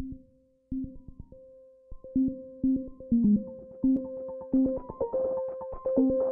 Thank you.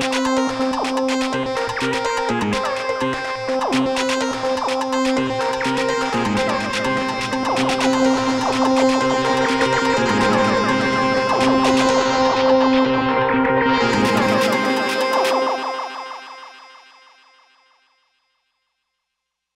Bye.